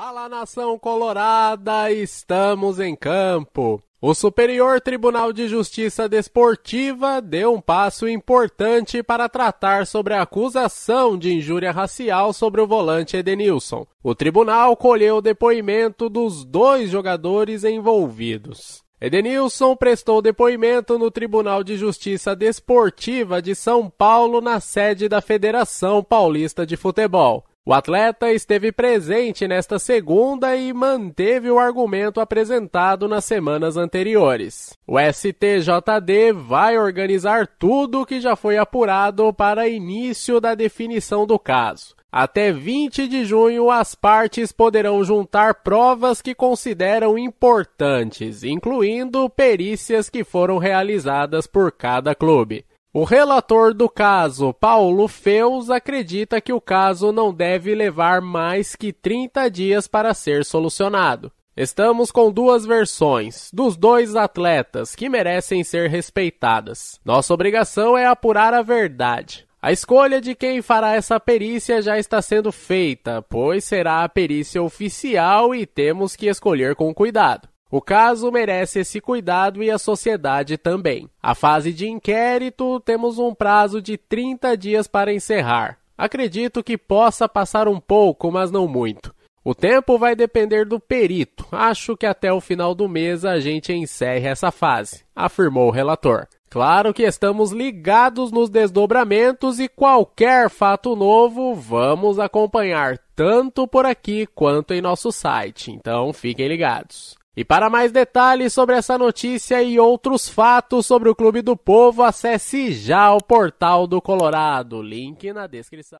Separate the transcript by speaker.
Speaker 1: Fala nação colorada, estamos em campo. O Superior Tribunal de Justiça Desportiva deu um passo importante para tratar sobre a acusação de injúria racial sobre o volante Edenilson. O tribunal colheu o depoimento dos dois jogadores envolvidos. Edenilson prestou depoimento no Tribunal de Justiça Desportiva de São Paulo, na sede da Federação Paulista de Futebol. O atleta esteve presente nesta segunda e manteve o argumento apresentado nas semanas anteriores. O STJD vai organizar tudo o que já foi apurado para início da definição do caso. Até 20 de junho, as partes poderão juntar provas que consideram importantes, incluindo perícias que foram realizadas por cada clube. O relator do caso, Paulo Feus, acredita que o caso não deve levar mais que 30 dias para ser solucionado. Estamos com duas versões, dos dois atletas, que merecem ser respeitadas. Nossa obrigação é apurar a verdade. A escolha de quem fará essa perícia já está sendo feita, pois será a perícia oficial e temos que escolher com cuidado. O caso merece esse cuidado e a sociedade também. A fase de inquérito temos um prazo de 30 dias para encerrar. Acredito que possa passar um pouco, mas não muito. O tempo vai depender do perito. Acho que até o final do mês a gente encerre essa fase, afirmou o relator. Claro que estamos ligados nos desdobramentos e qualquer fato novo vamos acompanhar tanto por aqui quanto em nosso site. Então fiquem ligados. E para mais detalhes sobre essa notícia e outros fatos sobre o Clube do Povo, acesse já o portal do Colorado. Link na descrição.